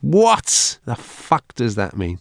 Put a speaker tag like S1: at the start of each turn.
S1: What the fuck does that mean?